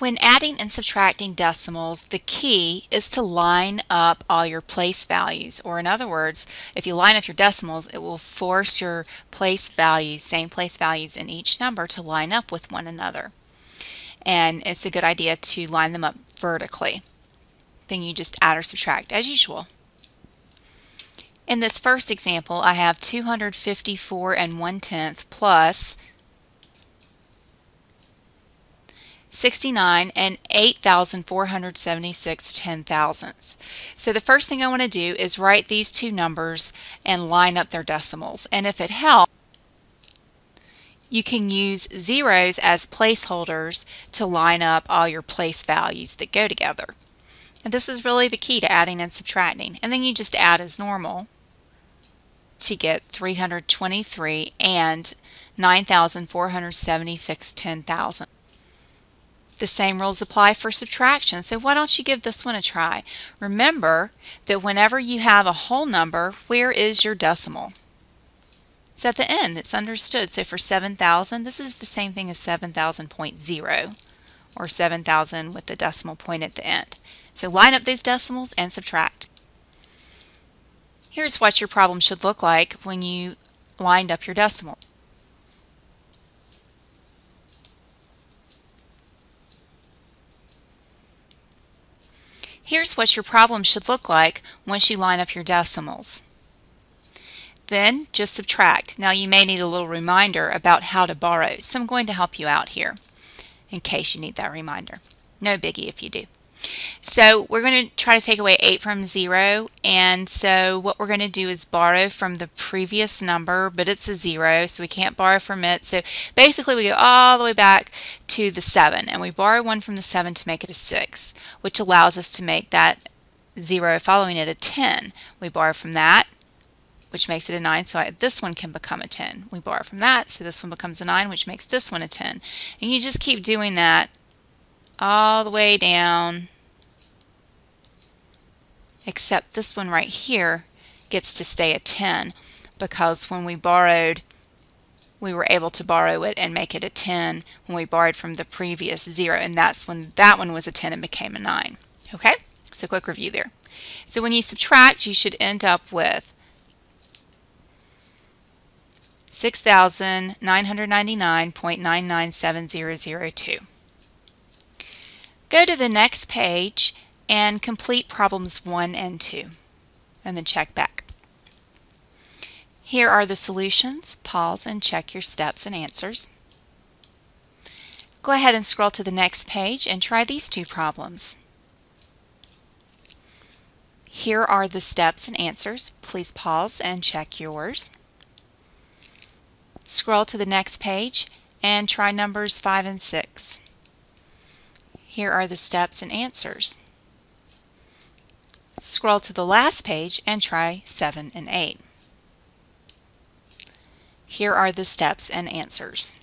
When adding and subtracting decimals, the key is to line up all your place values. Or in other words, if you line up your decimals, it will force your place values, same place values in each number to line up with one another. And it's a good idea to line them up vertically. Then you just add or subtract as usual. In this first example, I have 254 and 1 tenth plus 69 and 8,476 ten thousandths. So the first thing I want to do is write these two numbers and line up their decimals. And if it helps, you can use zeros as placeholders to line up all your place values that go together. And this is really the key to adding and subtracting. And then you just add as normal to get 323 and 9,476 ten thousandths. The same rules apply for subtraction, so why don't you give this one a try? Remember that whenever you have a whole number, where is your decimal? It's at the end. It's understood. So for 7,000, this is the same thing as 7,000.0 or 7,000 with the decimal point at the end. So line up those decimals and subtract. Here's what your problem should look like when you lined up your decimal. Here's what your problem should look like once you line up your decimals. Then just subtract. Now you may need a little reminder about how to borrow, so I'm going to help you out here in case you need that reminder. No biggie if you do. So we're going to try to take away 8 from 0 and so what we're going to do is borrow from the previous number but it's a 0 so we can't borrow from it. So basically we go all the way back to the 7 and we borrow 1 from the 7 to make it a 6 which allows us to make that 0 following it a 10. We borrow from that which makes it a 9, so I, this one can become a 10. We borrow from that, so this one becomes a 9, which makes this one a 10. And you just keep doing that all the way down except this one right here gets to stay a 10 because when we borrowed we were able to borrow it and make it a 10 when we borrowed from the previous 0 and that's when that one was a 10 and became a 9 okay? So quick review there. So when you subtract you should end up with 6,999.997002 Go to the next page and complete problems 1 and 2 and then check back. Here are the solutions. Pause and check your steps and answers. Go ahead and scroll to the next page and try these two problems. Here are the steps and answers. Please pause and check yours. Scroll to the next page and try numbers 5 and 6. Here are the steps and answers. Scroll to the last page and try 7 and 8. Here are the steps and answers.